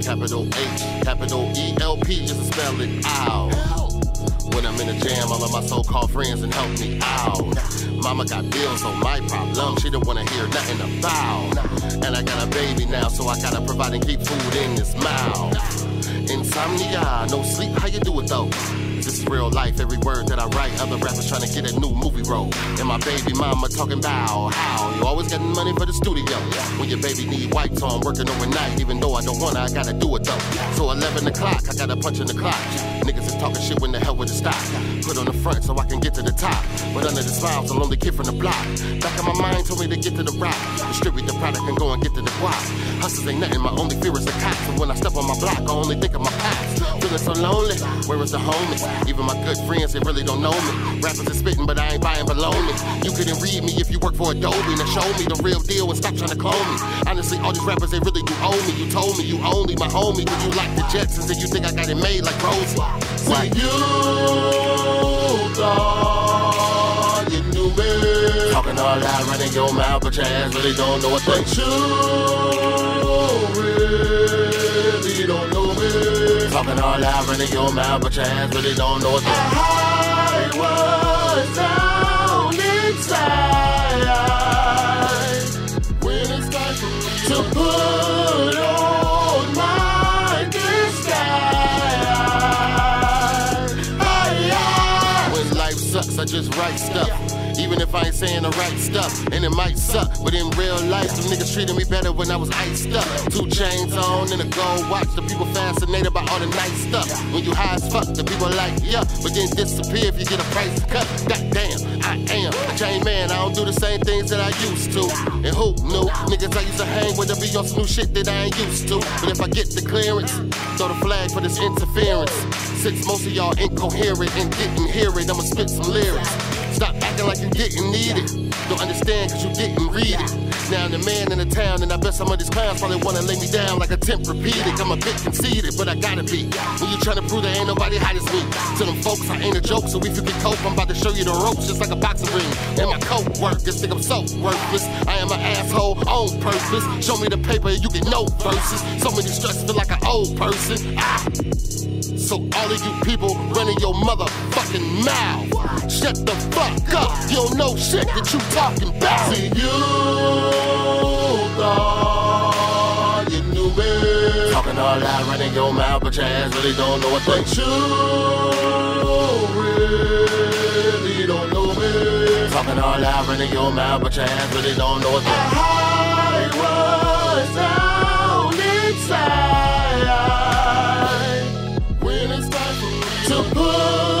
Capital H, capital E L P, just to spell it out. When I'm in a jam, all of my so-called friends and help me out. Mama got bills on my problem, she don't wanna hear nothing about. And I got a baby now, so I gotta provide and keep food in his mouth. Insomnia, no sleep, how you do it though? This is real life, every word that I write. Other rappers trying to get a new movie role. And my baby mama talking about how you always getting money for the studio. When your baby need wipes on, working overnight, even though I don't wanna, I gotta do it though. So 11 o'clock, I gotta punch in the clock. Niggas is talking shit when the hell would it stop? Put on the front so I can get to the top. But under the smiles, I'm only kid from the block. Back of my mind told me to get to the rock. Distribute the product and go and get to the block. Hustles ain't nothing, my only fear is the cops. And when I step on my block, I only think of my past. Feeling so lonely, where is the homies? Even my good friends, they really don't know me. Rappers are spitting, but I ain't buying baloney. You couldn't read me if you work for Adobe. Now show me the real deal and stop trying to clone me. Honestly, all these rappers, they really do owe me. You told me you only my homie, but you like the Jetsons and you think I got it made like Rosie. Why you all loud, running your mouth, but your ass really don't know a thing. But you really don't know me. Talking all running your mouth, but your ass really don't know a thing. I was down inside when it's time to put on my disguise. Life sucks, I just write stuff. Even if I ain't saying the right stuff, and it might suck, but in real life, some niggas treated me better when I was iced up. Two chains on and a gold watch. The people fascinated by all the nice stuff. When you high as fuck, the people like, yeah, but then disappear if you get a price cut. God damn, I am a chain man. I don't do the same things that I used to. And who knew? Niggas I used to hang with, there be on some new shit that I ain't used to. But if I get the clearance, throw the flag for this interference. Since most of y'all incoherent and didn't hear it, I'ma spit some lyrics. Stop acting like you didn't need it. Don't understand cause you didn't read it. Now I'm the man in the town, and I bet some of these clowns probably wanna lay me down like a Tempur-Pedic. I'm a bit conceited, but I gotta be. When you tryna prove there ain't nobody hot as me. To them folks, I ain't a joke, so if you can cope, I'm about to show you the ropes just like a boxing ring. And my coat workers think I'm so worthless. I am an asshole on purpose. Show me the paper and you get no verses. So many stresses feel like an old person. Ah. So all of you people running your motherfucking mouth, shut the fuck up. You don't know shit that you talking about. See you thought you knew me. Talking all loud, running your mouth, but your ass really don't know a thing. But you really don't know me. Talking all loud, running your mouth, but your ass really don't know a thing. I was down inside when it's time to put